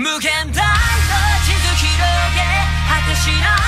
無限大の地図広げ果てしない